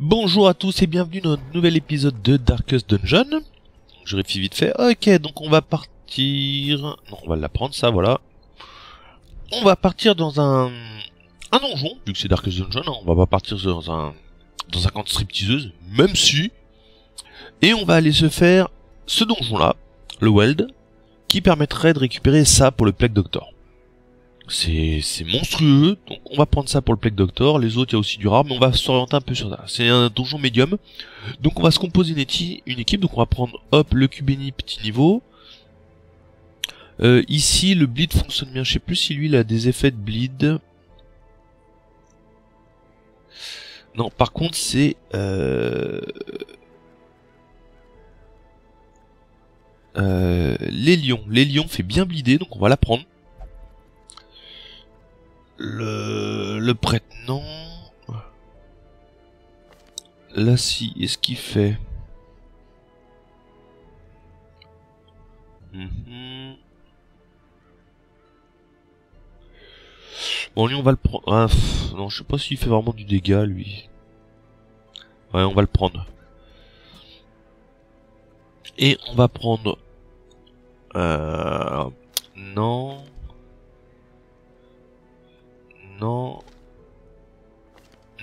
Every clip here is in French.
Bonjour à tous et bienvenue dans un nouvel épisode de Darkest Dungeon. Je réfléchis vite fait. Ok, donc on va partir... On va la prendre, ça, voilà. On va partir dans un... Un donjon, vu que c'est Darkest Dungeon, hein. on va pas partir dans un... Dans un camp de stripteaseuse, même si... Et on va aller se faire ce donjon-là, le Weld, qui permettrait de récupérer ça pour le Plague Doctor. C'est monstrueux, donc on va prendre ça pour le Plague Doctor, les autres il y a aussi du rare, mais on va s'orienter un peu sur ça. C'est un donjon médium, donc on va se composer une, équipe, donc on va prendre hop le Cubeni petit niveau. Euh, ici le bleed fonctionne bien, je sais plus si lui il a des effets de bleed. Non, par contre c'est... Euh... Euh, les lions. Les lions fait bien bleeder, donc on va la prendre. Le, le prêtre, non. Là, si, est-ce qu'il fait Mhm. Bon, lui, on va le prendre. Ah, non, je sais pas s'il fait vraiment du dégât, lui. Ouais, on va le prendre. Et on va prendre... Euh... Non... Non.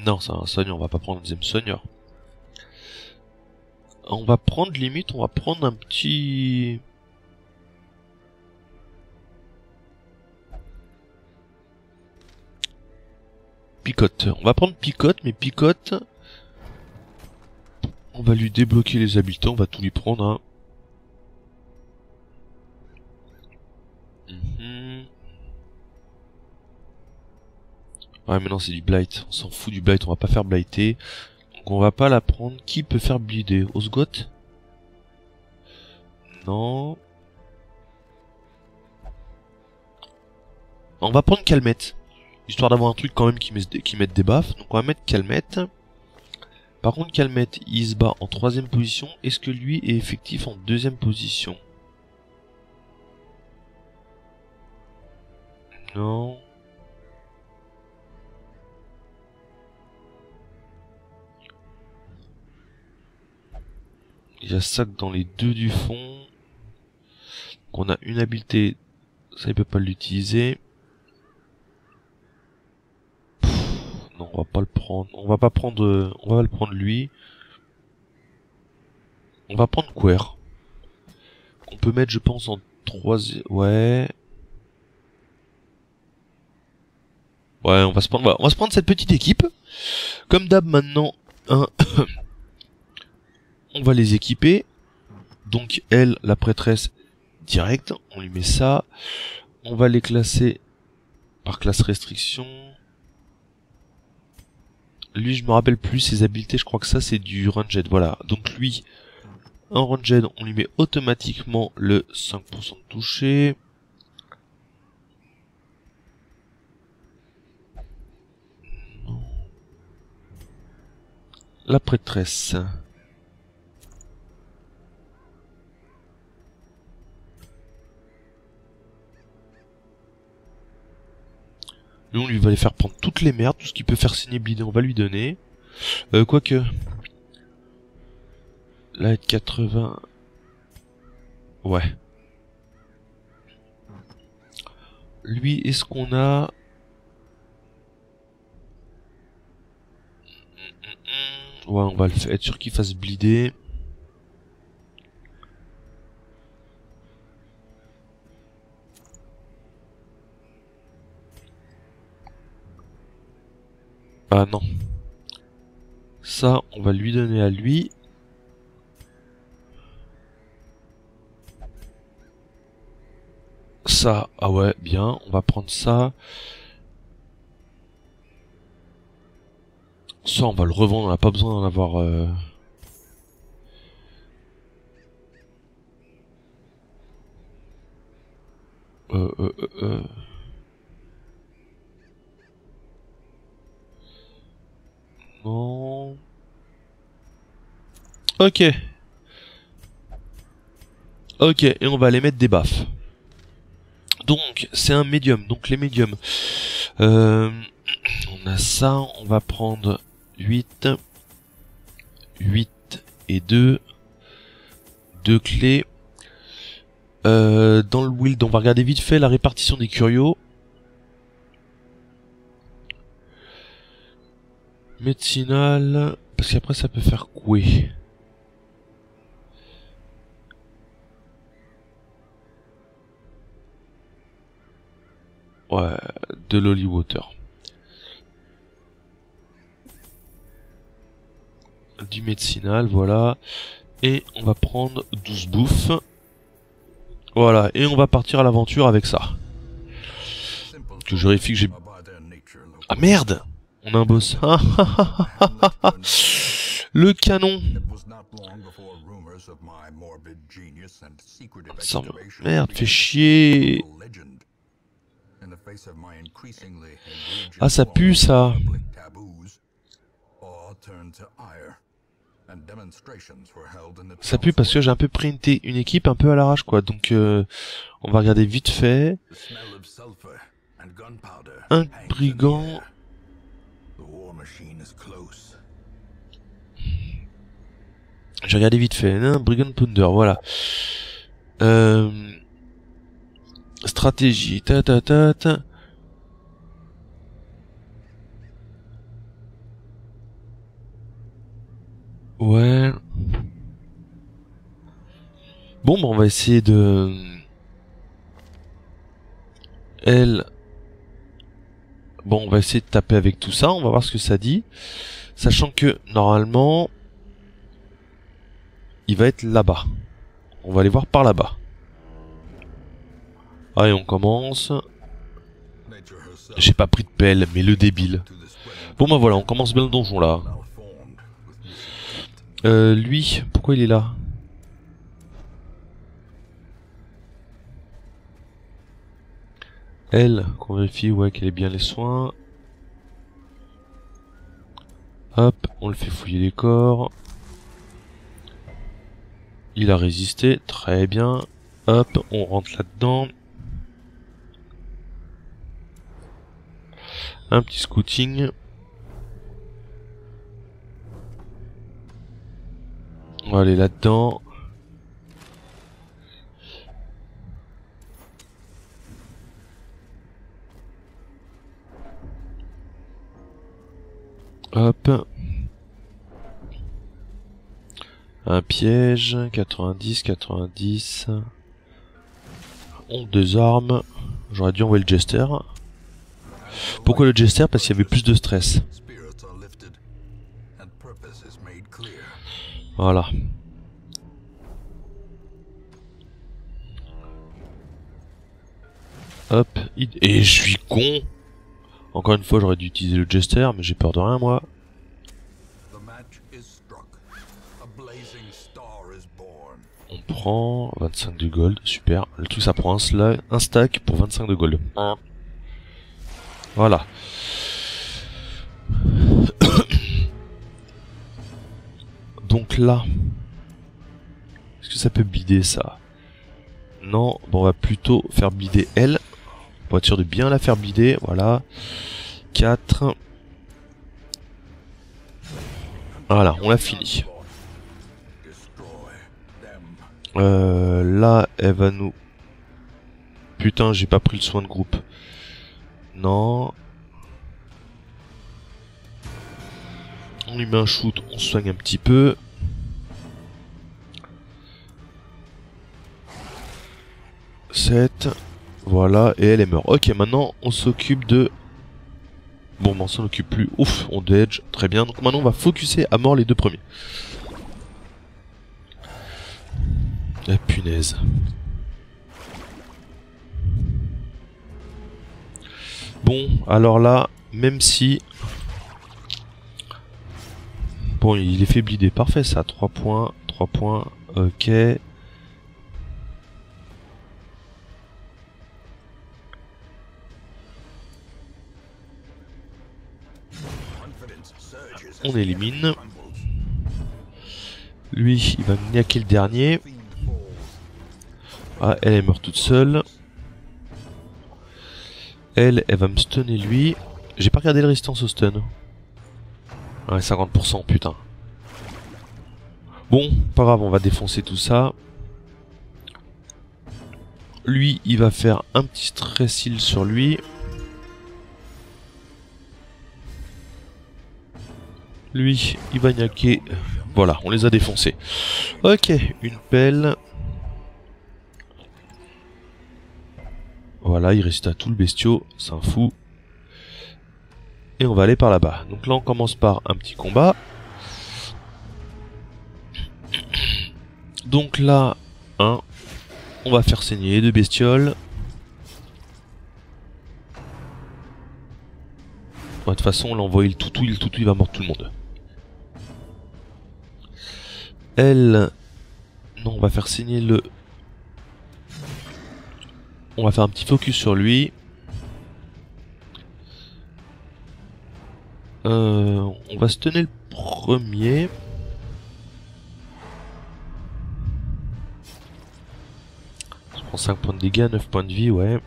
Non, c'est un Seigneur, on va pas prendre un deuxième Seigneur. On va prendre limite, on va prendre un petit... Picote. On va prendre Picote, mais Picote... On va lui débloquer les habitants, on va tout lui prendre, hein. Ouais, mais non, c'est du blight. On s'en fout du blight, on va pas faire blighter. Donc on va pas la prendre. Qui peut faire bleeder Osgoth? Non. On va prendre Calmette. Histoire d'avoir un truc quand même qui, met, qui mette des baffes. Donc on va mettre Calmette. Par contre, Calmette, il se bat en troisième position. Est-ce que lui est effectif en deuxième position? Non. Il y a ça que dans les deux du fond. qu'on a une habileté, ça il peut pas l'utiliser. Non, on va pas le prendre. On va pas prendre. On va le prendre lui. On va prendre Quer. On peut mettre, je pense, en troisième. Ouais. Ouais, on va se prendre. On va se prendre cette petite équipe. Comme d'hab maintenant. on va les équiper. Donc elle, la prêtresse, direct, on lui met ça. On va les classer par classe restriction. Lui, je me rappelle plus ses habiletés, je crois que ça c'est du ranged, voilà. Donc lui, un ranged, on lui met automatiquement le 5% de toucher. La prêtresse. Va aller faire prendre toutes les merdes, tout ce qui peut faire saigner bleeder, on va lui donner. Euh, quoique. Là, être 80. Ouais. Lui, est-ce qu'on a... Ouais, on va le faire, être sûr qu'il fasse bleeder. Ah non. Ça, on va lui donner à lui. Ça, ah ouais, bien, on va prendre ça. Ça, on va le revendre, on n'a pas besoin d'en avoir... euh, Euh, euh, euh, euh. Ok. Ok, et on va aller mettre des baffes. Donc, c'est un médium. Donc, les médiums. Euh, on a ça, on va prendre 8. 8 et 2. Deux clés. Euh, dans le wild, on va regarder vite fait la répartition des curios. Médicinal, parce qu'après ça peut faire couer. Ouais, de l'Holy Water. Du médicinal, voilà. Et on va prendre 12 bouffes. Voilà, et on va partir à l'aventure avec ça. Que je vérifie que j'ai... Ah merde On a un boss. Le canon merde, fait chier Ah, ça pue, ça ça pue parce que j'ai un peu pris une, équipe un peu à l'arrache quoi. Donc euh, on va regarder vite fait. Un brigand. J'ai regardé vite fait. Un brigand pounder, voilà. Euh, stratégie. Ta ta ta ta. Ouais. Bon, bah on va essayer de... Elle... Bon, on va essayer de taper avec tout ça, on va voir ce que ça dit. Sachant que, normalement... Il va être là-bas. On va aller voir par là-bas. Allez, on commence. J'ai pas pris de pelle, mais le débile. Bon bah voilà, on commence bien le donjon là. Euh, lui, pourquoi il est là? Elle, qu'on vérifie ouais, qu'elle ait bien les soins. Hop, on le fait fouiller les corps. Il a résisté, très bien. Hop, on rentre là-dedans. Un petit scouting. On va aller là-dedans. Hop. Un piège, 90, 90. On deux armes. J'aurais dû envoyer le jester. Pourquoi le jester? Parce qu'il y avait plus de stress. Voilà. Hop. Et je suis con. Encore une fois, j'aurais dû utiliser le jester, mais j'ai peur de rien, moi. On prend 25 de gold, super. Le truc, ça prend un, un stack pour 25 de gold. Voilà. Donc là, est-ce que ça peut bider ça? Non, bon, on va plutôt faire bider elle. Pour être sûr de bien la faire bider, voilà. 4. Voilà, on l'a fini. Euh, là, elle va nous... Putain, j'ai pas pris le soin de groupe. Non. On lui met un shoot, on soigne un petit peu. « 7. Voilà, et elle est morte. Ok, maintenant on s'occupe de... Bon, on s'en occupe plus. Ouf, on dodge. Très bien. Donc maintenant on va focuser à mort les deux premiers. La punaise. Bon, alors là, même si Bon, il est fait blider. Parfait, ça. 3 points. 3 points. Ok. On élimine. Lui, il va niaquer le dernier? Ah, elle est morte toute seule. Elle, elle va me stunner lui. J'ai pas regardé le résistance au stun. Ouais, 50%, putain. Bon, pas grave, on va défoncer tout ça. Lui, il va faire un petit stress sur lui. Lui, il va niaquer. Voilà, on les a défoncés. Ok, une pelle. Voilà, il reste à tout le bestiau, c'est un fou. Et on va aller par là-bas. Donc là, on commence par un petit combat. Donc là, un, on va faire saigner deux bestioles. de toute façon, on l'envoie le toutou, le toutou, il va mordre tout le monde. Elle... Non, on va faire saigner le... On va faire un petit focus sur lui. Euh, on va se tenir le premier. Je prends 5 points de dégâts, 9 points de vie, ouais.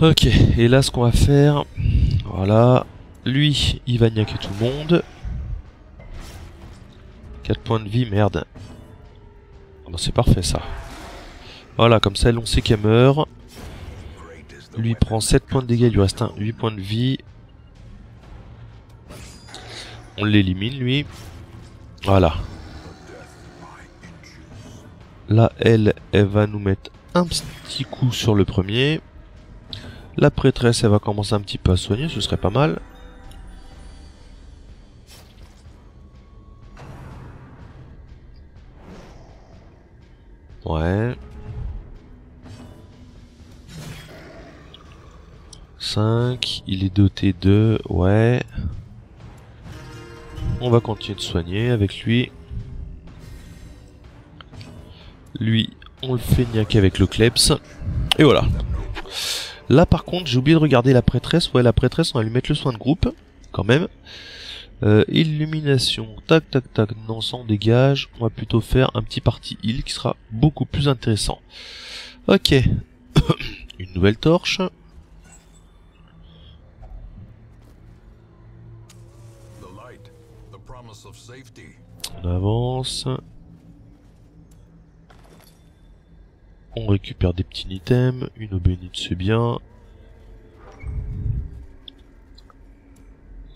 Ok, et là ce qu'on va faire, voilà, lui il va niaquer tout le monde. 4 points de vie, merde. Bah, c'est parfait ça. Voilà, comme ça on sait qu'elle meurt. Lui prend 7 points de dégâts, il lui reste un 8 points de vie. On l'élimine lui. Voilà. Là, elle, elle va nous mettre un petit coup sur le premier. La prêtresse, elle va commencer un petit peu à soigner, ce serait pas mal. Ouais. 5, il est doté de... Ouais. On va continuer de soigner avec lui. Lui, on le fait niaquer avec le Klebs. Et voilà. Là par contre j'ai oublié de regarder la prêtresse. Ouais la prêtresse on va lui mettre le soin de groupe. Quand même. Euh, illumination. Tac tac tac. Non sans dégage. On va plutôt faire un petit parti heal qui sera beaucoup plus intéressant. Ok. Une nouvelle torche. On avance. On récupère des petits items. Une eau c'est bien.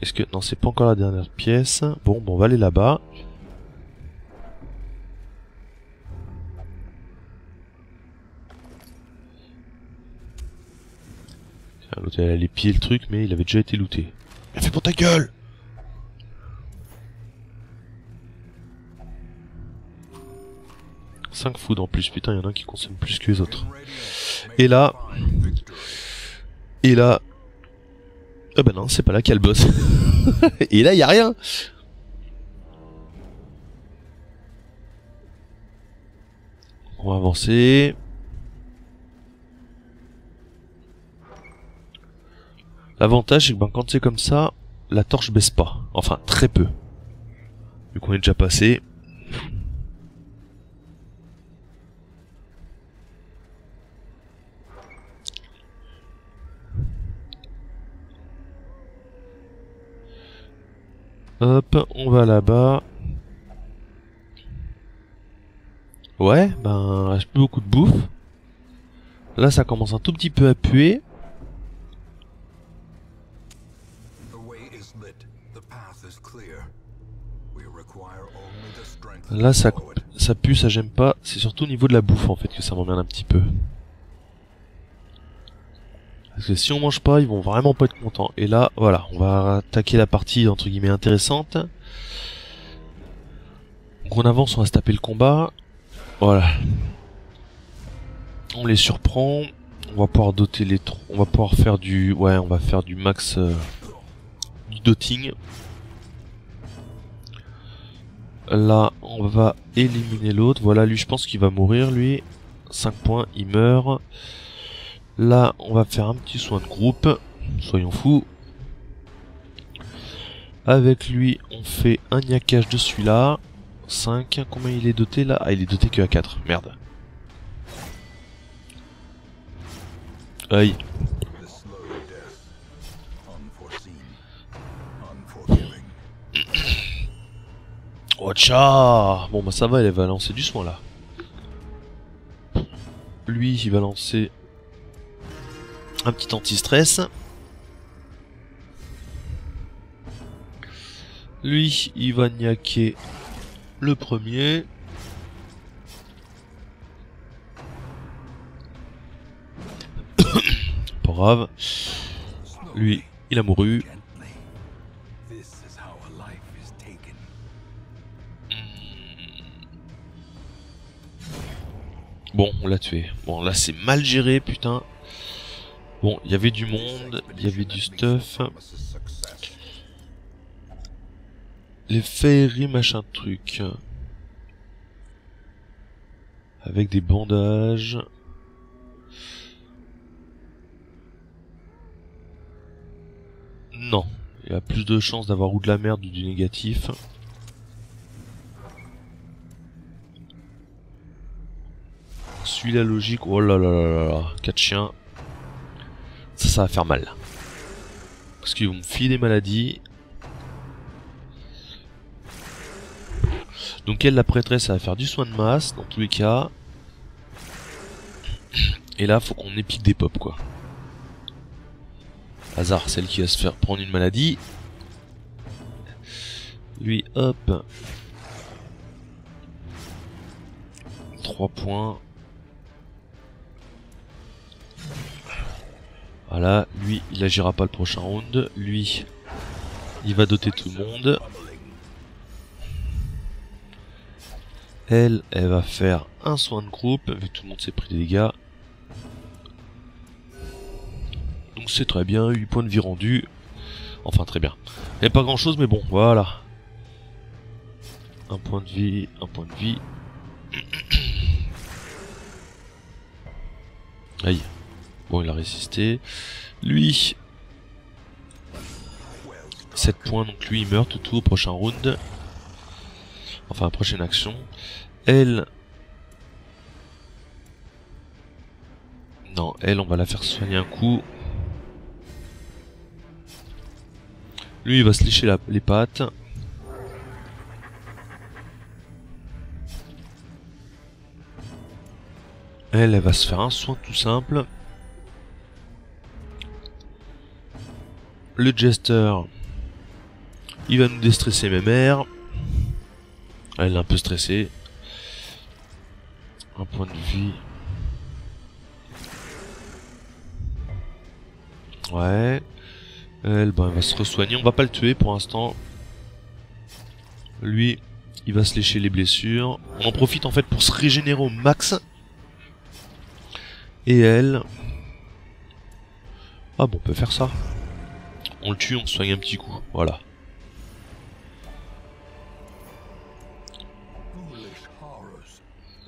Est-ce que... Non, c'est pas encore la dernière pièce. Bon, bon on va aller là-bas. Elle allait piller le truc, mais il avait déjà été looté. Fais pour ta gueule 5 food en plus, putain, il y en a un qui consomme plus que les autres. Et là... Et là... Ah bah non, c'est pas là qu'il y a le boss. Et là, il y a rien On va avancer. L'avantage, c'est que ben, quand c'est comme ça, la torche baisse pas. Enfin, très peu. Vu qu'on est déjà passé. Hop, on va là-bas. Ouais, ben, reste plus beaucoup de bouffe. Là, ça commence un tout petit peu à puer. Là, ça, ça pue, ça j'aime pas. C'est surtout au niveau de la bouffe, en fait, que ça m'emmerde un petit peu. Parce que si on mange pas, ils vont vraiment pas être contents. Et là, voilà, on va attaquer la partie entre guillemets intéressante. Donc on avance, on va se taper le combat. Voilà. On les surprend. On va pouvoir doter les. On va pouvoir faire du... Ouais, on va faire du max... Euh, du dotting. Là, on va éliminer l'autre. Voilà, lui, je pense qu'il va mourir, lui. 5 points, il meurt. Là, on va faire un petit soin de groupe. Soyons fous. Avec lui, on fait un niaquage de celui-là. 5. Combien il est doté là? Ah, il est doté que à 4. Merde. Aïe. Oh tcha Bon bah ça va, elle va lancer du soin là. Lui, il va lancer un petit anti-stress. Lui, il va niaquer le premier. Pas. Lui, il a mouru. Bon, on l'a tué. Bon, là c'est mal géré, putain. Bon, il y avait du monde, il y avait du stuff. Les féeries machin truc. Avec des bandages. Non. Il y a plus de chances d'avoir ou de la merde ou du négatif. Suis la logique. Oh là là là là. 4 chiens. Ça, ça va faire mal. Parce qu'ils vont me filer des maladies. Donc elle, la prêtresse, ça va faire du soin de masse, dans tous les cas. Et là, faut qu'on épique des pop, quoi. Hasard, celle qui va se faire prendre une maladie. Lui, hop. 3 points. Voilà, lui, il agira pas le prochain round. Lui, il va doter tout le monde. Elle, elle va faire un soin de groupe, vu que tout le monde s'est pris des dégâts. Donc c'est très bien, 8 points de vie rendus. Enfin très bien. A pas grand chose, mais bon, voilà. Un point de vie, un point de vie. Aïe. Bon, il a résisté. Lui. 7 points, donc lui il meurt tout, au prochain round. Enfin, prochaine action. Elle... Non, elle, on va la faire soigner un coup. Lui, il va se lécher les pattes. Elle, elle va se faire un soin tout simple. Le Jester, il va nous déstresser mes mères. Elle est un peu stressée. Un point de vie. Ouais. Elle, ben, va se re-soigner. On va pas le tuer pour l'instant. Lui, il va se lécher les blessures. On en profite en fait pour se régénérer au max. Et elle... Ah bon, on peut faire ça. On le tue, on soigne un petit coup. Voilà.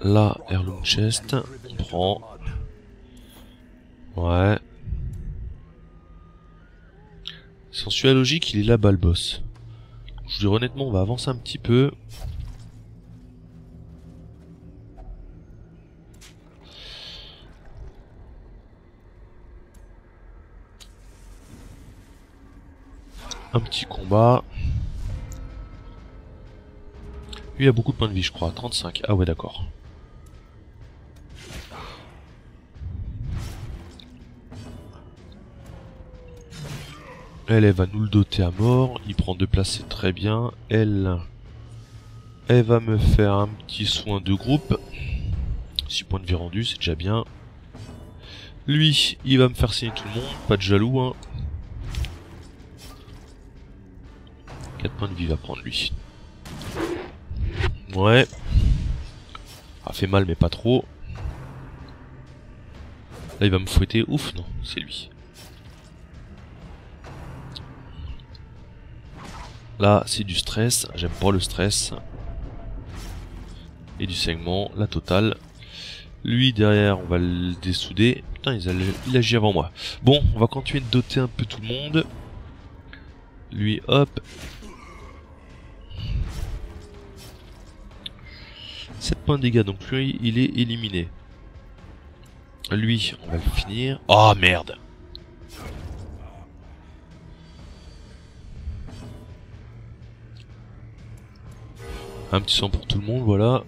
Là, Heirloom Chest, on prend. Ouais. La logique, il est là-bas le boss. Je dis honnêtement, on va avancer un petit peu. Un petit combat. Lui a beaucoup de points de vie, je crois. 35. Ah ouais, d'accord. Elle, elle va nous le doter à mort. Il prend deux places, c'est très bien. Elle, elle va me faire un petit soin de groupe. 6 points de vie rendus, c'est déjà bien. Lui, il va me faire signer tout le monde. Pas de jaloux, hein. 4 points de vie va prendre lui. Ouais. a fait mal, mais pas trop. Là, il va me fouetter. Ouf, non, c'est lui. Là, c'est du stress. J'aime pas le stress. Et du segment, la totale. Lui, derrière, on va le dessouder. Putain, il, agit avant moi. Bon, on va continuer de doter un peu tout le monde. Lui, hop. 7 points de dégâts, donc lui, il est éliminé. Lui, on va le finir. Oh, merde Un petit soin pour tout le monde, voilà.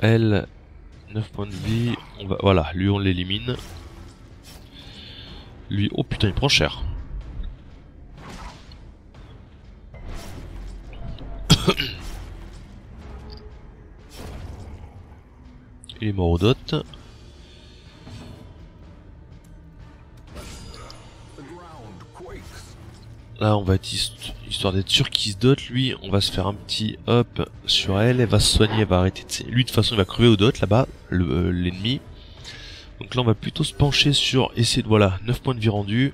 Elle, 9 points de vie. On va, voilà, lui on l'élimine. Lui, oh putain, il prend cher. Il est mort au dot. Là, on va être histoire d'être sûr qu'il se dote. Lui, on va se faire un petit hop sur elle. Elle va se soigner, elle va arrêter. Lui, de toute façon, il va crever au dot là-bas, euh, l'ennemi. Donc là, on va plutôt se pencher sur essayer de... Voilà, 9 points de vie rendus.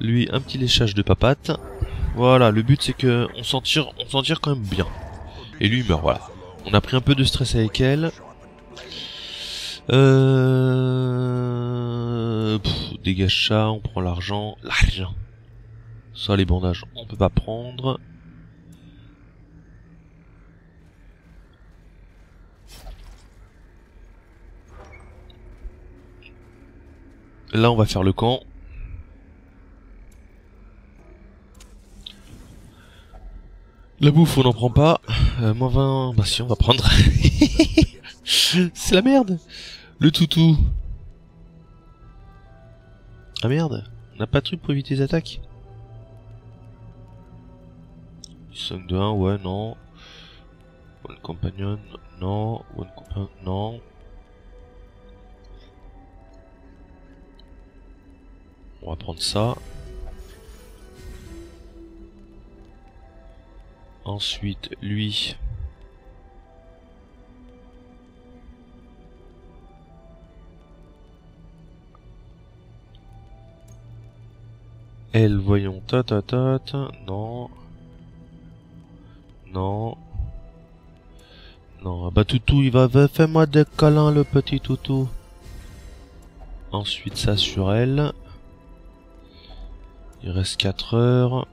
Lui, un petit léchage de papate. Voilà, le but c'est que on s'en tire, on s'en tire quand même bien. Et lui, il meurt, voilà. On a pris un peu de stress avec elle. Euh... dégage ça, on prend l'argent. L'argent. Ça, les bandages, on peut pas prendre. Là, on va faire le camp. La bouffe, on n'en prend pas. Euh, moins 20, bah si, on va prendre. C'est la merde le toutou. Ah merde, on n'a pas de truc pour éviter les attaques 5 de 1, ouais, non. One companion, non. One companion, non. On va prendre ça. Ensuite, lui, Elle, voyons, ta ta ta ta, non. Non. Non, ah bah toutou, il va, fais-moi des câlins le petit toutou. Ensuite ça sur elle. Il reste 4 heures.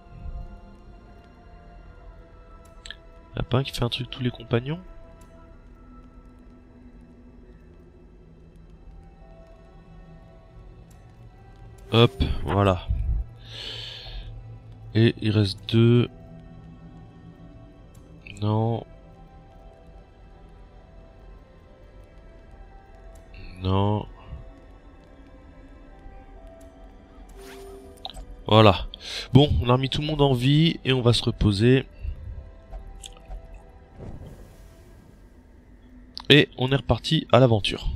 Y'a pas un qui fait un truc tous les compagnons? Hop, voilà. Et il reste deux. Non. Non. Voilà. Bon, on a remis tout le monde en vie et on va se reposer. Et on est reparti à l'aventure.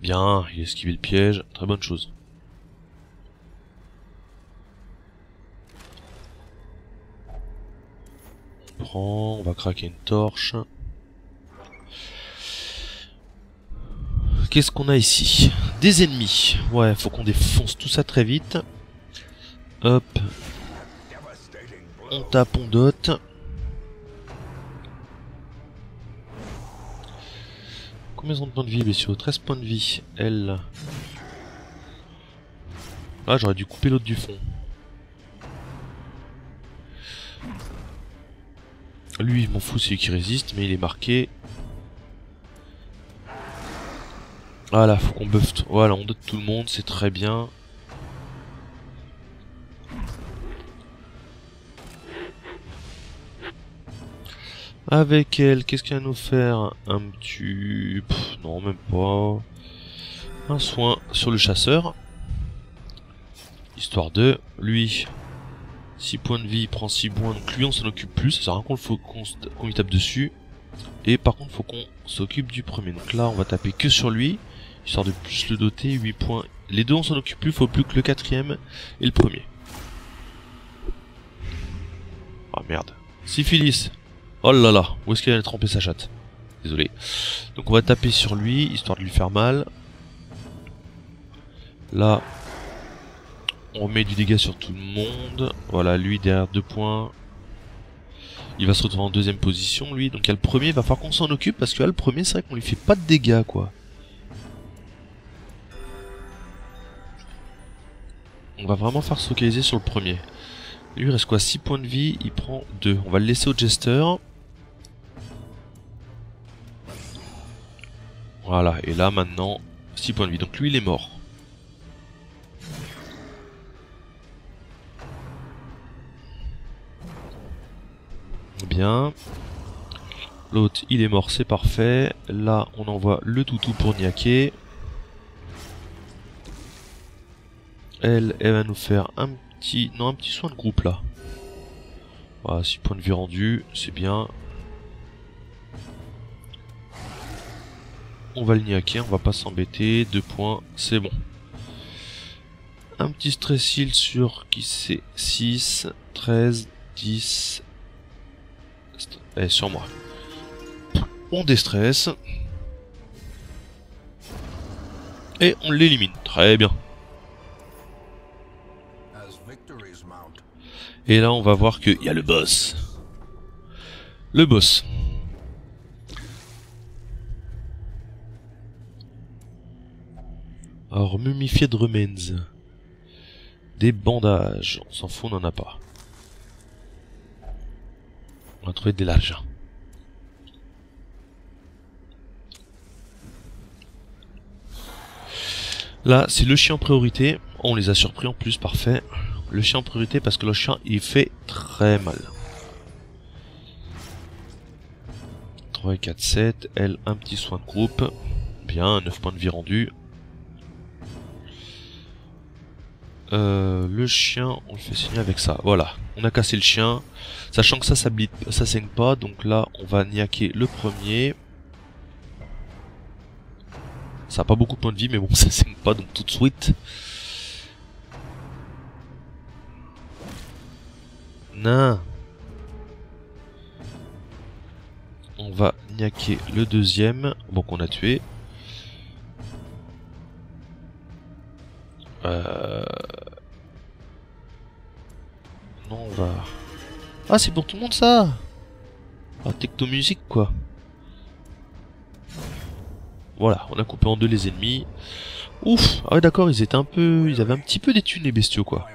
Bien, il a esquivé le piège, très bonne chose. On va craquer une torche. Qu'est-ce qu'on a ici? Des ennemis. Ouais, faut qu'on défonce tout ça très vite. Hop. On tape, on dote. Combien de points de vie, messieurs? 13 points de vie. Elle. Ah, j'aurais dû couper l'autre du fond. Lui, je m'en fous, c'est lui qui résiste, mais il est marqué. Voilà, faut qu'on buffe. Voilà, on dote tout le monde, c'est très bien. Avec elle, qu'est-ce qu'elle va nous faire? Un petit... non, même pas. Un soin sur le chasseur. Histoire de... Lui, 6 points de vie, il prend 6 points, donc lui on s'en occupe plus, ça sert à rien qu'on qu lui tape dessus. Et par contre, faut qu'on s'occupe du premier. Donc là, on va taper que sur lui, histoire de plus le doter, 8 points. Les deux on s'en occupe plus, faut plus que le quatrième et le premier. Ah merde. Syphilis, Oh là là, où est-ce qu'il allait tremper sa chatte? Désolé. Donc on va taper sur lui, histoire de lui faire mal. Là, on met du dégât sur tout le monde. Voilà, lui derrière deux points. Il va se retrouver en deuxième position, lui. Donc il y a le premier, il va falloir qu'on s'en occupe, parce que là, le premier, c'est vrai qu'on lui fait pas de dégâts, quoi. On va vraiment faire se focaliser sur le premier. Lui, il reste quoi? 6 points de vie, il prend 2. On va le laisser au Jester. Voilà, et là maintenant, 6 points de vie. Donc lui il est mort. Bien. L'autre il est mort, c'est parfait. Là on envoie le toutou pour niaquer. Elle, elle va nous faire un petit... Non, un petit soin de groupe là. Voilà, 6 points de vie rendus, c'est bien. On va le niaquer, on va pas s'embêter. 2 points, c'est bon. Un petit stress sur qui c'est? 6, 13, 10. Eh, sur moi. On déstresse. Et on l'élimine. Très bien. Et là, on va voir qu'il y a le boss. Le boss. Alors, mumifié de remens. Des bandages. On s'en fout, on n'en a pas. On a trouvé de l'argent. Là, c'est le chien en priorité. On les a surpris en plus, parfait. Le chien en priorité parce que le chien il fait très mal. 3, 4, 7. Elle, un petit soin de groupe. Bien, 9 points de vie rendus. Euh, le chien, on le fait signer avec ça. Voilà, on a cassé le chien. Sachant que ça, ça, ça saigne pas. Donc là, on va niaquer le premier. Ça a pas beaucoup de points de vie, mais bon, ça saigne pas, donc tout de suite. Non. On va niaquer le deuxième. Bon, qu'on a tué. Euh... Non, on va... Ah, c'est pour tout le monde, ça Ah, techno-musique, quoi. Voilà, on a coupé en deux les ennemis. Ouf Ah ouais, d'accord, ils étaient un peu... Ils avaient un petit peu des thunes, les bestiaux, quoi.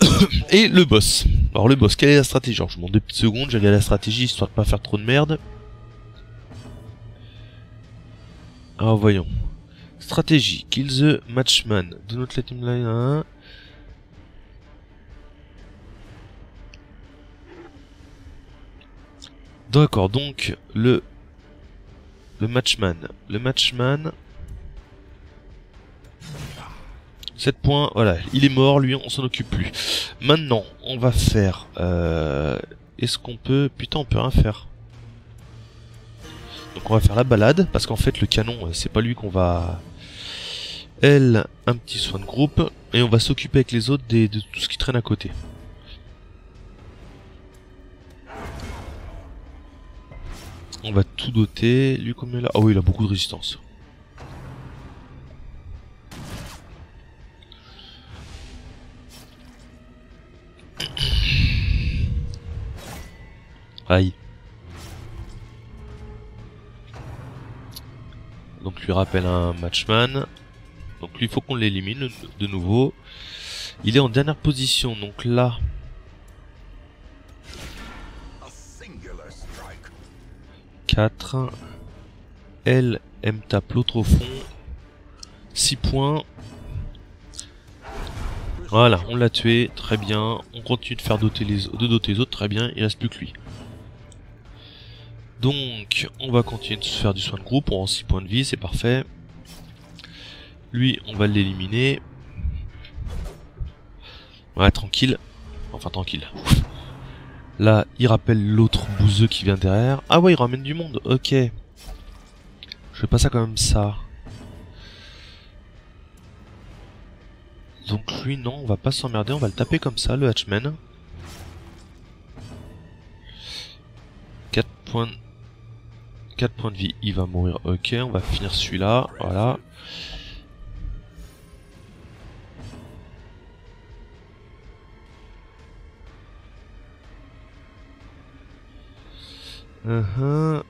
Et le boss. Alors le boss, quelle est la stratégie? Alors je vous demande deux petites secondes, j'ai la stratégie histoire de pas faire trop de merde. Alors voyons. Stratégie, kill the matchman. Do not let him lie. D'accord, donc le le matchman. Le matchman, 7 points, voilà, il est mort, lui, on s'en occupe plus. Maintenant, on va faire... Euh, Est-ce qu'on peut... Putain, on peut rien faire. Donc on va faire la balade, parce qu'en fait, le canon, euh, c'est pas lui qu'on va... Elle, un petit soin de groupe, et on va s'occuper avec les autres de tout ce qui traîne à côté. On va tout doter. Lui, combien là Ah oui, il a beaucoup de résistance. Aïe. Donc lui rappelle un matchman. Donc lui il faut qu'on l'élimine de nouveau. Il est en dernière position, donc là. 4. Elle, me tape l'autre au fond. 6 points. Voilà, on l'a tué, très bien. On continue de faire doter les, de doter les autres, très bien. Il reste plus que lui. Donc, on va continuer de se faire du soin de groupe. On rend 6 points de vie, c'est parfait. Lui, on va l'éliminer. Ouais, tranquille. Enfin, tranquille. Là, il rappelle l'autre bouseux qui vient derrière. Ah ouais, il ramène du monde. Ok. Je fais pas ça comme ça. Donc lui, non, on va pas s'emmerder. On va le taper comme ça, le Hatchman. 4 points 4 points de vie, il va mourir. Ok, on va finir celui-là. Voilà. Uh-huh.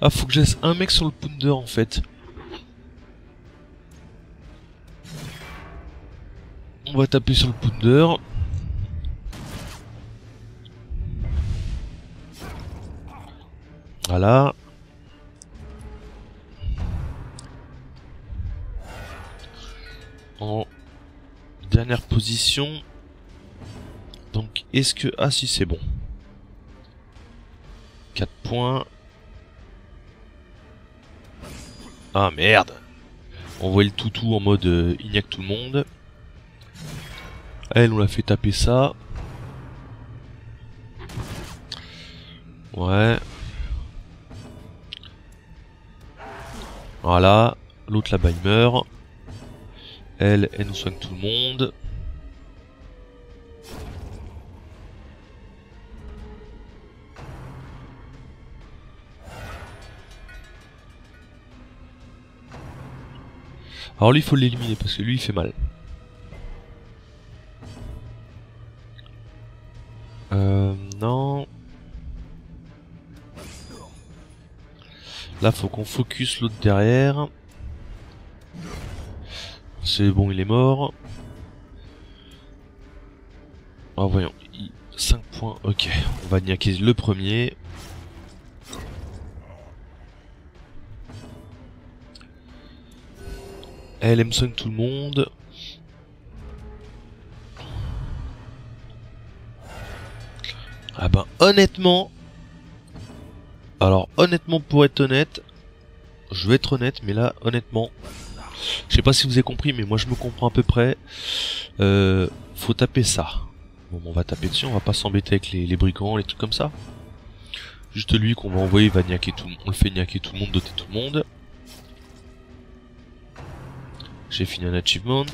Ah, faut que je laisse un mec sur le Pounder en fait. On va taper sur le Pounder. Voilà. Dernière position. Donc, est-ce que... Ah si, c'est bon. 4 points. Ah merde On voit le toutou en mode euh, ignac tout le monde. Elle, on l'a fait taper ça. Ouais. Voilà. L'autre là-bas il meurt. Elle, elle nous soigne tout le monde. Alors lui il faut l'éliminer parce que lui il fait mal. Euh, non. Là faut qu'on focus l'autre derrière. C'est bon il est mort. Oh voyons. 5 points. Ok. On va niaquer le premier. Elle aime tout le monde. Ah ben honnêtement. Alors honnêtement pour être honnête. Je vais être honnête mais là honnêtement. Je sais pas si vous avez compris mais moi je me comprends à peu près. Euh, faut taper ça. Bon on va taper dessus, on va pas s'embêter avec les, brigands, les trucs comme ça. Juste lui qu'on va envoyer va niaquer tout le monde. On le fait niaquer tout le monde, doter tout le monde. J'ai fini un achievement.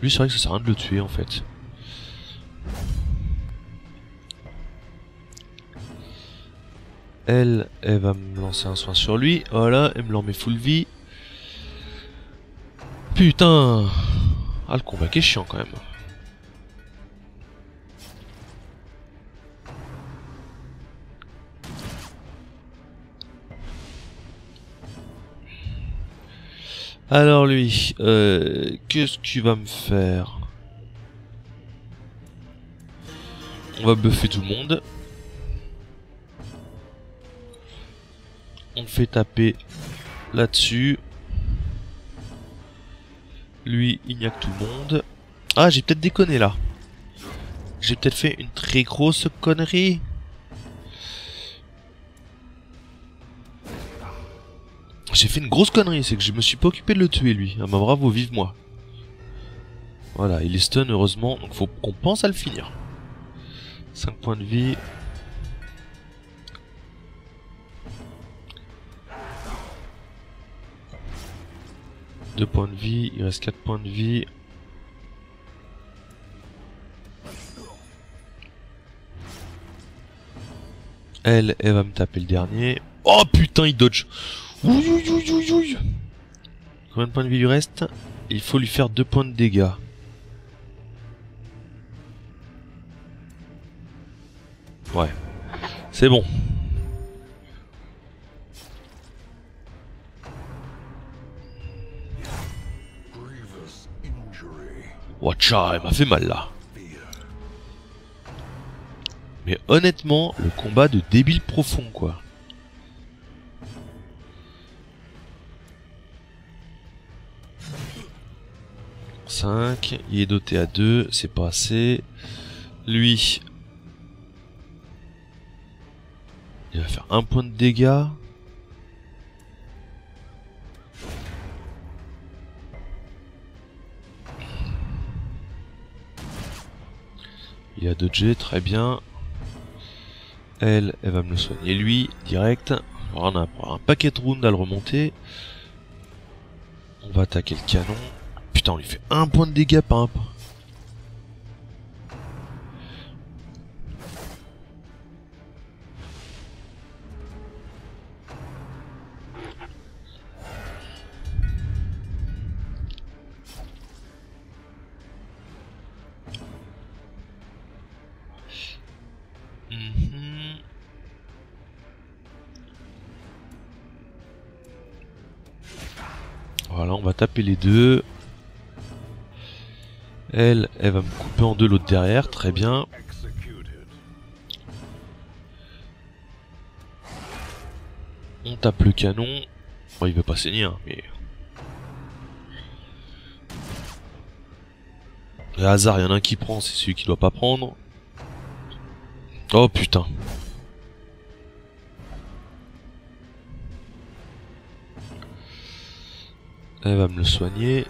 Lui, c'est vrai que ça sert à rien de le tuer en fait. Elle, elle va me lancer un soin sur lui. Voilà, elle me l'en met full vie. Putain Ah, le combat qui est chiant quand même. Alors lui, euh, qu'est-ce qu'il va me faire? On va buffer tout le monde. On fait taper là-dessus. Lui, il n'y a que tout le monde. Ah, j'ai peut-être déconné là. J'ai peut-être fait une très grosse connerie. J'ai fait une grosse connerie, c'est que je me suis pas occupé de le tuer lui. Ah bah bravo, vive moi. Voilà, il est stun heureusement, donc faut qu'on pense à le finir. 5 points de vie. Deux points de vie, il reste 4 points de vie. Elle, elle va me taper le dernier. Oh putain, il dodge. Combien de points de vie lui reste? Il faut lui faire 2 points de dégâts. Ouais. C'est bon. Watcha, elle m'a fait mal là. Mais honnêtement, le combat de débile profond quoi. 5, il est doté à 2, c'est pas assez. Lui, il va faire un point de dégâts. Il a 2 G, très bien. Elle, elle va me le soigner lui, direct. on a un paquet de rounds à le remonter. On va attaquer le canon on lui fait un point de dégâts par un point. Voilà, on va taper les deux. Elle, elle va me couper en deux l'autre derrière, très bien. On tape le canon. Bon, il veut pas saigner, hein, mais... Le hasard, il y en a un qui prend, c'est celui qui doit pas prendre. Oh putain Elle va me le soigner.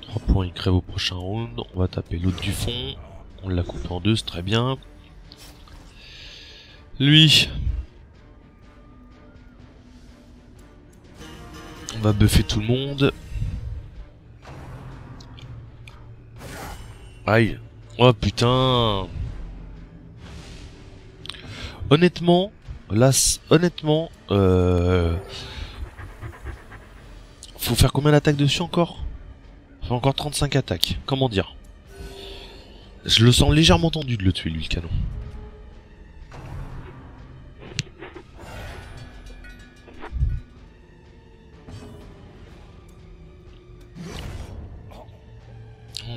3 points, il crève au prochain round. On va taper l'autre du fond. On l'a coupé en deux, c'est très bien. Lui. On va buffer tout le monde. Aïe. Oh putain. Honnêtement, là, honnêtement, euh... Faut faire combien d'attaques dessus encore? Faut encore 35 attaques. Comment dire? Je le sens légèrement tendu de le tuer, lui, le canon.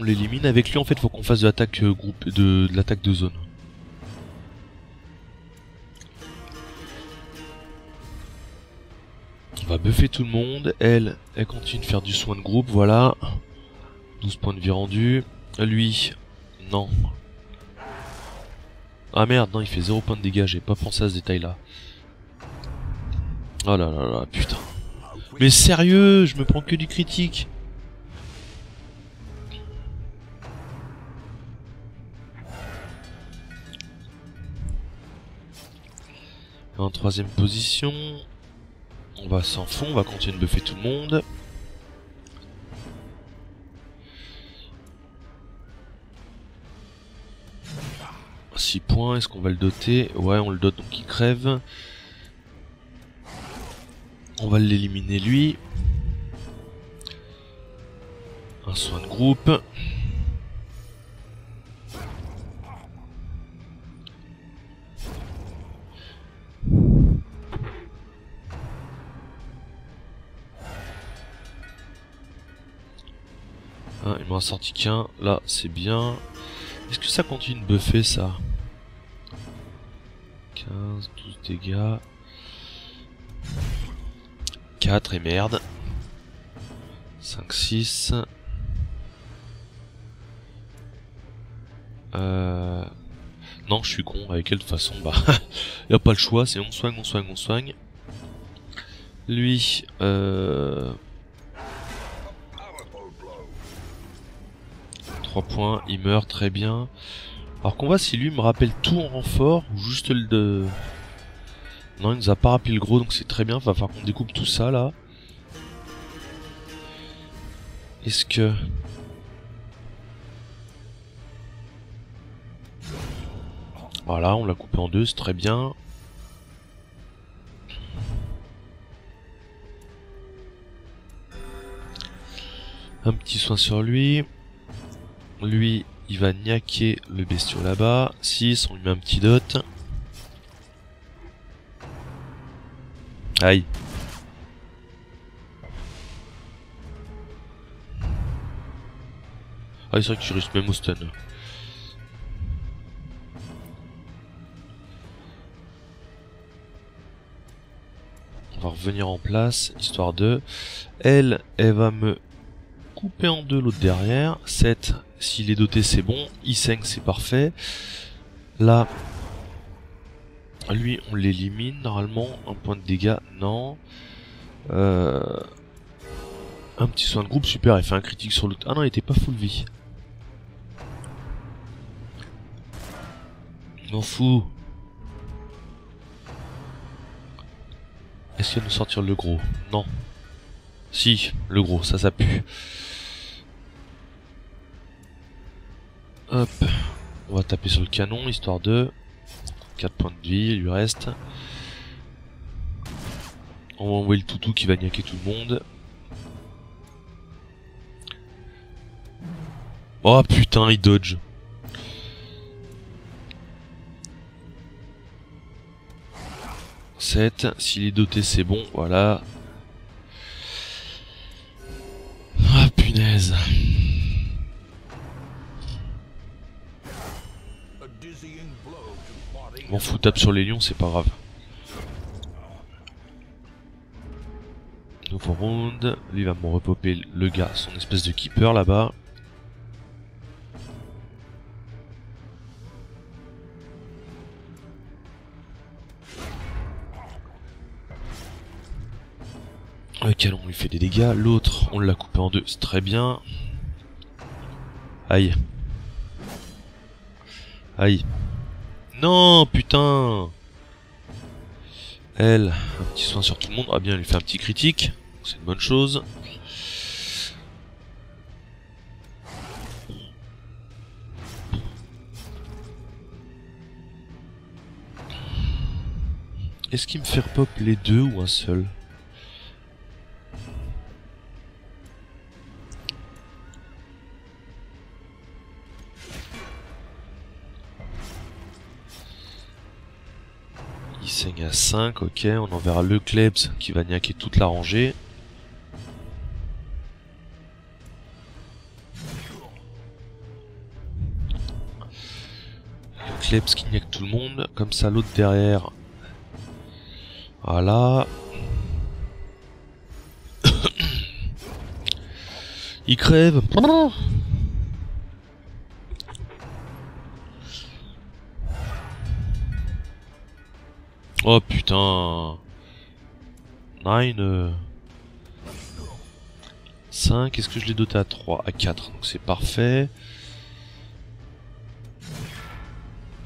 L'élimine. Avec lui, en fait, faut qu'on fasse de l'attaque euh, groupe, de, de l'attaque de zone. On va buffer tout le monde. Elle, elle continue de faire du soin de groupe, voilà. 12 points de vie rendus. Lui, non. Ah merde, non, il fait 0 points de dégâts, j'ai pas pensé à ce détail là. Oh là là là, putain. Mais sérieux, je me prends que du critique. En troisième position, on va s'en fond, on va continuer de buffer tout le monde. « 6 points, est-ce qu'on va le doter? Ouais, on le dote donc il crève. On va l'éliminer lui. Un soin de groupe. Ah, il m'en a sorti qu'un. Là, c'est bien. Est-ce que ça continue de buffer ça? 15, 12 dégâts. 4 et merde. 5, 6. Euh... Non, je suis con. Avec elle, de toute façon, bah, y a pas le choix. C'est on soigne, on soigne, on soigne. Lui, euh... 3 points, il meurt très bien. Alors qu'on voit si lui me rappelle tout en renfort ou juste le de... Non, il nous a pas rappelé le gros, donc c'est très bien. Va falloir qu'on découpe tout ça là. Est-ce que... Voilà, on l'a coupé en deux, c'est très bien. Un petit soin sur lui. Lui, il va niaquer le bestiau là-bas. 6, on lui met un petit dot. Aïe. Ah, c'est vrai que tu risques même au stun. On va revenir en place, histoire de... Elle, elle va me couper en deux l'autre derrière. 7, s'il est doté c'est bon. I5 c'est parfait. Là, lui on l'élimine normalement. Un point de dégâts, non. Euh... Un petit soin de groupe, super, il fait un critique sur l'autre. Ah non, il était pas full vie. M'en fous. Est-ce qu'il va nous sortir le gros? Non. Si, le gros, ça ça pue. Hop. On va taper sur le canon, histoire de... 4 points de vie, il lui reste. On va envoyer le toutou qui va niaquer tout le monde. Oh putain, il dodge. 7. S'il est doté, c'est bon. Voilà. Ah, punaise. Fous, tape sur les lions, c'est pas grave. Nouveau round. Lui va me repoper le gars, son espèce de keeper là-bas. Ok, on lui fait des dégâts. L'autre, on l'a coupé en deux, c'est très bien. Aïe. Aïe. Non, putain Elle, un petit soin sur tout le monde. Ah bien, elle lui fait un petit critique. C'est une bonne chose. Est-ce qu'il me fait pop les deux ou un seul? Saigne à 5, ok, on enverra le Klebs qui va niaquer toute la rangée. Le Klebs qui niaque tout le monde, comme ça l'autre derrière. Voilà. Il crève. Oh putain 9 5, est-ce que je l'ai doté à 3 À 4, donc c'est parfait.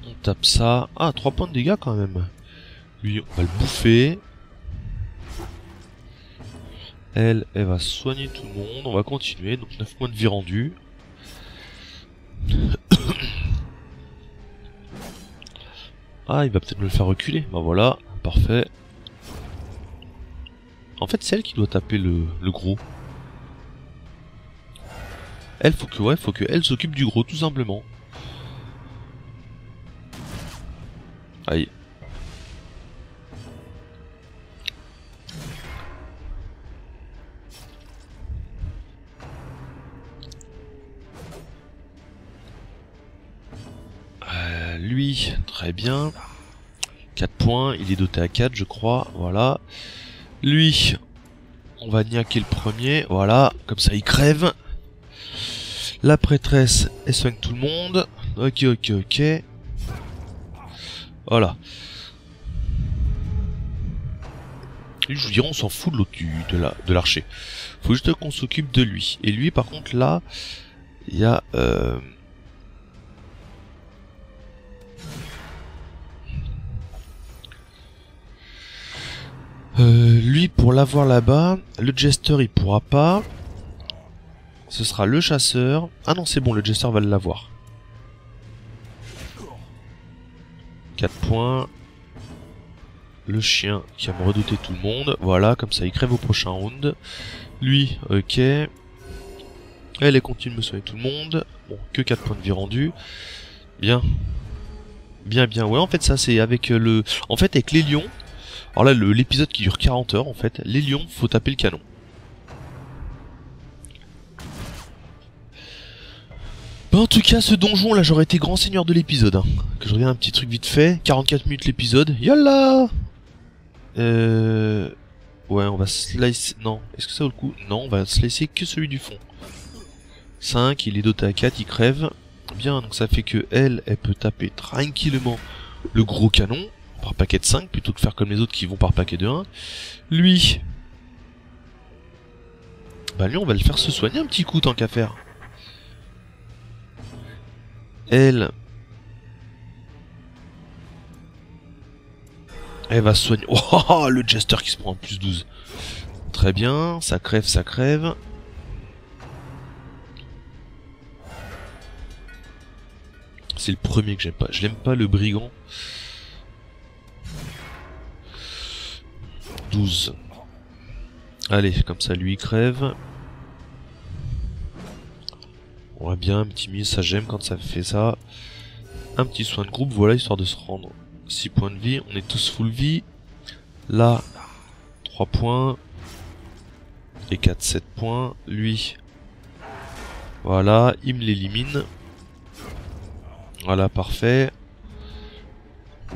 On tape ça. Ah, 3 points de dégâts quand même. Lui, on va le bouffer. Elle, elle va soigner tout le monde. On va continuer. Donc 9 points de vie rendus. Ah, il va peut-être me le faire reculer. Bah voilà, parfait. En fait, c'est elle qui doit taper le, gros. Elle, faut que, ouais, faut que elle s'occupe du gros, tout simplement. Aïe. Très bien. 4 points, il est doté à 4 je crois, voilà. Lui, on va niaquer le premier, voilà, comme ça il crève. La prêtresse, elle soigne tout le monde. Ok, ok, ok. Voilà. je vous dirais, on s'en fout de l'autre de l'archer. Faut juste qu'on s'occupe de lui. Et lui, par contre, là, il y a... Euh, Euh, lui, pour l'avoir là-bas, le Jester, il pourra pas. Ce sera le chasseur. Ah non, c'est bon, le Jester va l'avoir. 4 points. Le chien qui va me redouter tout le monde. Voilà, comme ça, il crève au prochain round. Lui, ok. Elle est continue de me soigner tout le monde. Bon, que 4 points de vie rendus. Bien. Bien, bien. Ouais, en fait, ça, c'est avec le... En fait, avec les lions, alors là, l'épisode qui dure 40 heures, en fait, les lions, faut taper le canon. Bah en tout cas, ce donjon, là, j'aurais été grand seigneur de l'épisode. Hein. Que je reviens un petit truc vite fait. 44 minutes l'épisode. Yalla Euh... Ouais, on va slice... Non, est-ce que ça vaut le coup? Non, on va slicer que celui du fond. 5, il est doté à 4, il crève. Bien, donc ça fait que elle, elle peut taper tranquillement le gros canon par paquet de 5 plutôt que faire comme les autres qui vont par paquet de 1. Lui, bah lui on va le faire se soigner un petit coup tant qu'à faire. Elle, elle va soigner. Oh le Jester qui se prend en plus 12. Très bien, ça crève, ça crève. C'est le premier que j'aime pas. Je l'aime pas le brigand. 12. Allez, comme ça lui il crève. On va bien, un petit mille, ça j'aime quand ça fait ça. Un petit soin de groupe, voilà, histoire de se rendre 6 points de vie. On est tous full vie. Là, 3 points. Et 4, 7 points. Lui, voilà, il me l'élimine. Voilà, parfait.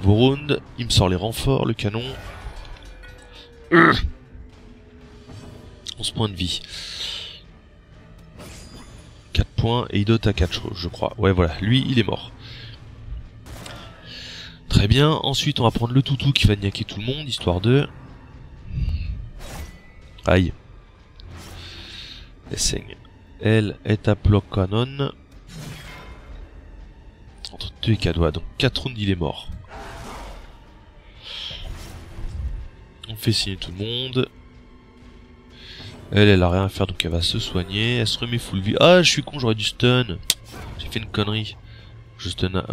Vorund, il me sort les renforts, le canon. 11 points de vie. 4 points et il dote à 4 je crois. Ouais voilà, lui il est mort. Très bien, ensuite on va prendre le toutou qui va niaquer tout le monde, histoire de... Aïe. saigne. Elle est à bloc. Entre deux et 4 donc 4 rounds il est mort. On fait signer tout le monde. Elle, elle a rien à faire donc elle va se soigner. Elle se remet full vie. Ah, je suis con, j'aurais du stun. J'ai fait une connerie. Je stun.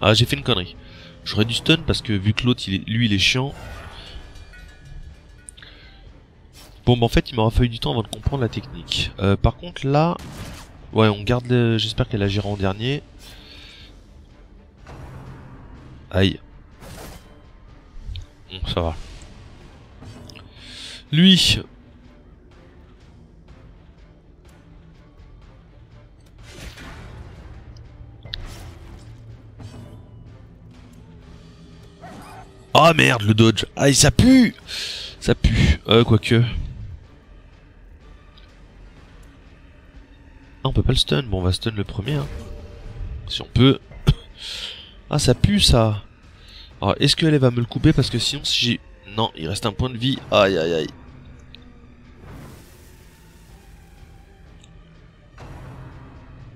Ah, j'ai fait une connerie. J'aurais du stun parce que vu que l'autre, lui, il est chiant. Bon, bah en fait, il m'aura fallu du temps avant de comprendre la technique. Euh, par contre, là... Ouais, on garde... J'espère qu'elle agira en dernier. Aïe. Bon, ça va. Lui... Ah oh, merde, le dodge. Aïe, ça pue Ça pue. Euh, quoique... on peut pas le stun. Bon, on va stun le premier. Hein. Si on peut. ah, ça pue ça. Alors, est-ce qu'elle va me le couper? Parce que sinon, si j'ai... Non, il reste un point de vie. Aïe, aïe, aïe.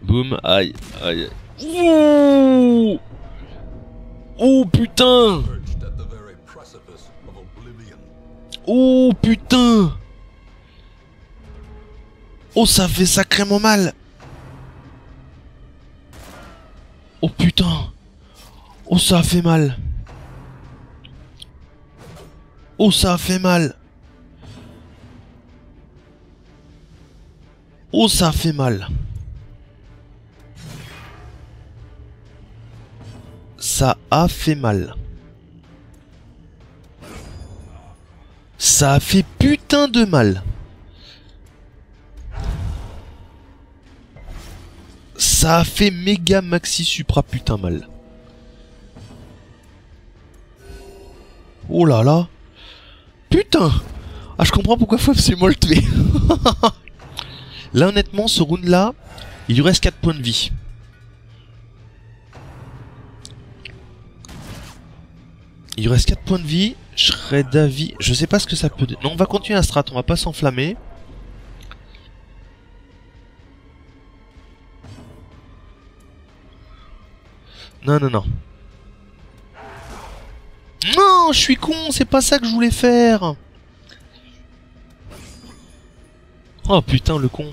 Boum, aïe, aïe. Ouh oh putain Oh putain Oh ça fait sacrément mal Oh putain Oh ça fait mal Oh ça fait mal Oh ça fait mal Ça a fait mal Ça a fait putain de mal Ça a fait méga maxi supra putain mal. Oh là là. Putain Ah je comprends pourquoi faut absolument le là honnêtement ce round là, il lui reste 4 points de vie. Il lui reste 4 points de vie. Je serais d'avis. Je sais pas ce que ça peut. Non, on va continuer à strat, on va pas s'enflammer. Non, non, non. Non, je suis con, c'est pas ça que je voulais faire. Oh putain, le con.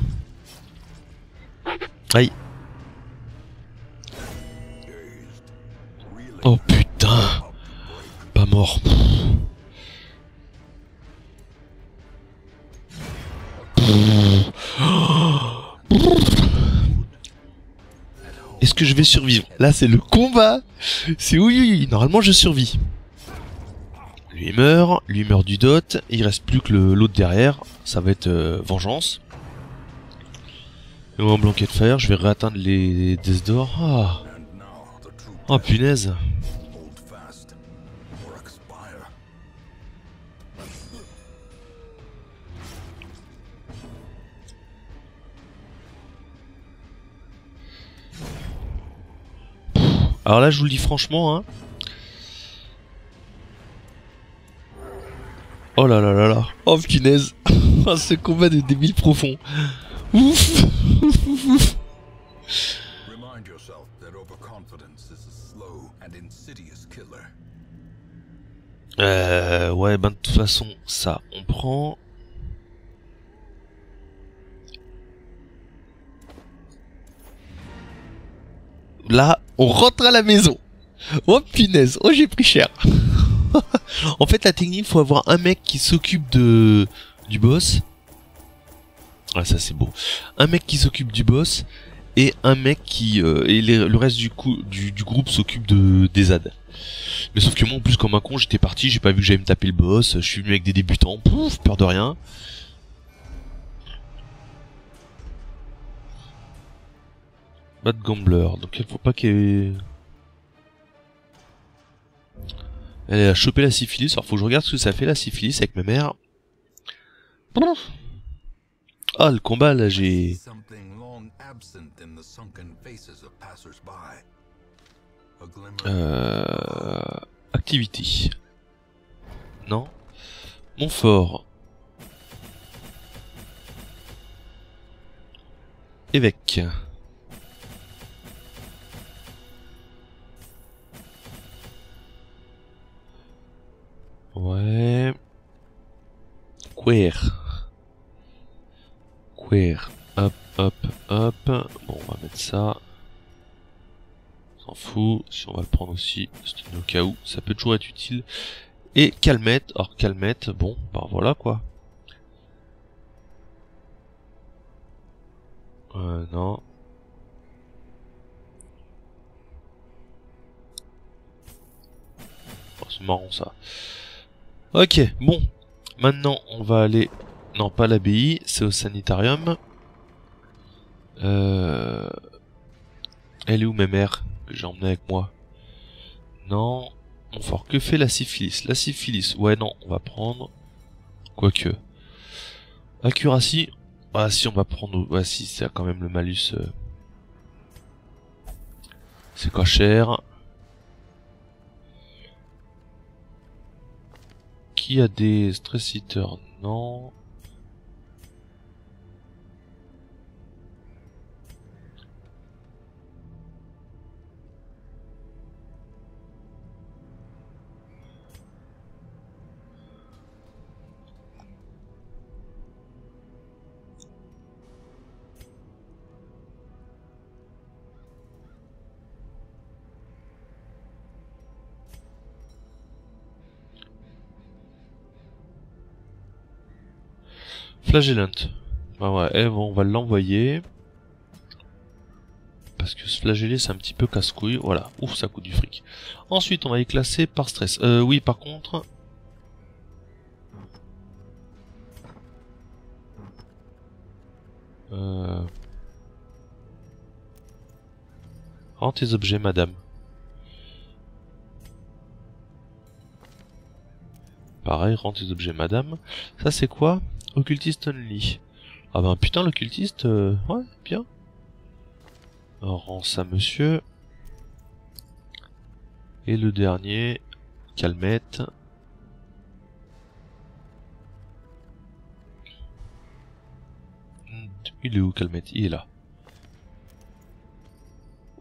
Aïe. Oh putain. Pas mort. Est-ce que je vais survivre? Là, c'est le combat. C'est oui, oui, normalement, je survis. Lui meurt, lui meurt du dot. Il reste plus que l'autre derrière. Ça va être euh, vengeance. Et en blanquet de fer, je vais réatteindre les Death d'or. Ah. Oh punaise. Alors là, je vous le dis franchement, hein. Oh là là là là. Oh punaise. Oh, ce combat de débile profond. Ouf. Euh, ouais, ben de toute façon, ça, on prend. Là, on rentre à la maison. Oh punaise, oh j'ai pris cher. en fait la technique, faut avoir un mec qui s'occupe de du boss. Ah ça c'est beau. Un mec qui s'occupe du boss et un mec qui euh, et le reste du coup du, groupe s'occupe de des ZAD. Mais sauf que moi en plus comme un con j'étais parti, j'ai pas vu que j'allais me taper le boss, je suis venu avec des débutants, pouf, peur de rien. Bad Gambler, donc il faut pas qu'elle... Elle a chopé la syphilis, alors faut que je regarde ce que ça fait la syphilis avec ma mère. Ah le combat là j'ai... Euh... Activity. Non. Montfort. Évêque. Ouais. Queer. Queer. Hop, hop, hop. Bon, on va mettre ça. S'en fout. Si on va le prendre aussi, c'est au cas où. Ça peut toujours être utile. Et Calmette. Or, Calmette, bon, bah voilà quoi. Euh, non. Oh, c'est marrant ça. Ok, bon. Maintenant, on va aller... Non, pas l'abbaye, c'est au sanitarium. Euh... Elle est où ma mère que j'ai emmené avec moi? Non. Bon, fort, que fait la syphilis? La syphilis, ouais, non, on va prendre... Quoique. Accuracy, ah si, on va prendre... Ouais, si, c'est quand même le malus... euh. C'est quoi cher Qui a des stress Non. Flagellant. Bah ouais, eh, on va l'envoyer. Parce que se flageller c'est un petit peu casse-couille. Voilà, ouf, ça coûte du fric. Ensuite, on va les classer par stress. Euh, oui, par contre... Euh... Rends tes objets, madame. Pareil, rends tes objets, madame. Ça, c'est quoi? Occultiste only. Ah ben putain, l'occultiste, euh, ouais, bien. Rends ça, monsieur. Et le dernier, Calmette. Il est où, Calmette? Il est là.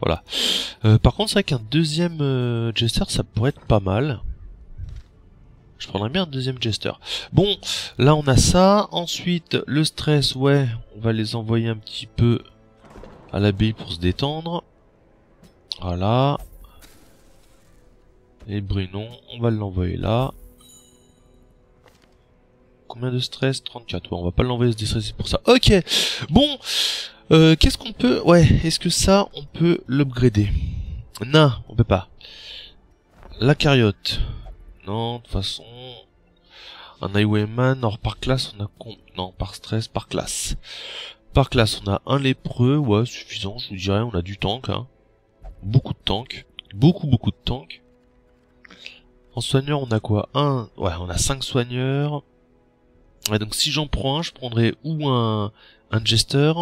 Voilà. Euh, par contre, c'est vrai qu'un deuxième euh, Jester, ça pourrait être pas mal. Je prendrais bien un deuxième Jester. Bon, là on a ça. Ensuite, le stress, ouais, on va les envoyer un petit peu à l'abbaye pour se détendre. Voilà. Et Brunon, on va l'envoyer là. Combien de stress? 34. Ouais, on va pas l'envoyer se déstresser pour ça. Ok. Bon. Euh, Qu'est-ce qu'on peut... Ouais, est-ce que ça, on peut l'upgrader? Non, on peut pas. La cariote. Non, de toute façon... Un highwayman, or par classe, on a... Non, par stress, par classe. Par classe, on a un lépreux, ouais, suffisant, je vous dirais, on a du tank, hein. Beaucoup de tank. Beaucoup, beaucoup de tank. En soigneur, on a quoi? Un... Ouais, on a 5 soigneurs. Ouais, donc si j'en prends un, je prendrais ou un... Un jester...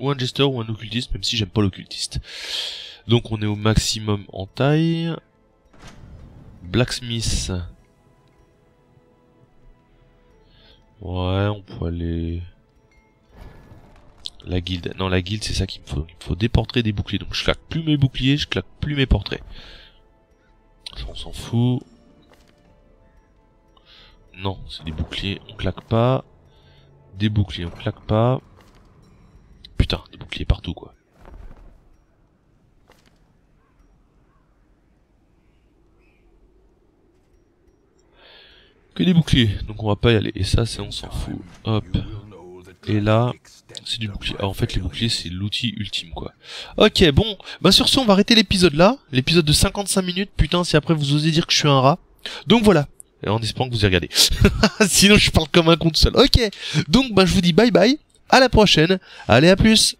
Ou un jester ou un occultiste, même si j'aime pas l'occultiste. Donc on est au maximum en taille. Blacksmith. Ouais, on peut aller... La guilde. Non, la guilde, c'est ça qu'il me faut. Il me faut des portraits, des boucliers. Donc je claque plus mes boucliers, je claque plus mes portraits. On s'en fout. Non, c'est des boucliers, on claque pas. Des boucliers, on claque pas. Putain, des boucliers partout, quoi. Que des boucliers, donc on va pas y aller. Et ça, c'est on s'en fout. Hop. Et là, C'est du bouclier. Ah, en fait, les boucliers, c'est l'outil ultime, quoi. Ok, bon. Bah, sur ce, on va arrêter l'épisode là. L'épisode de 55 minutes. Putain, si après vous osez dire que je suis un rat. Donc voilà. Et en espérant que vous y regardez. Sinon, je parle comme un con tout seul. Ok. Donc, bah, je vous dis bye bye. À la prochaine. Allez, à plus.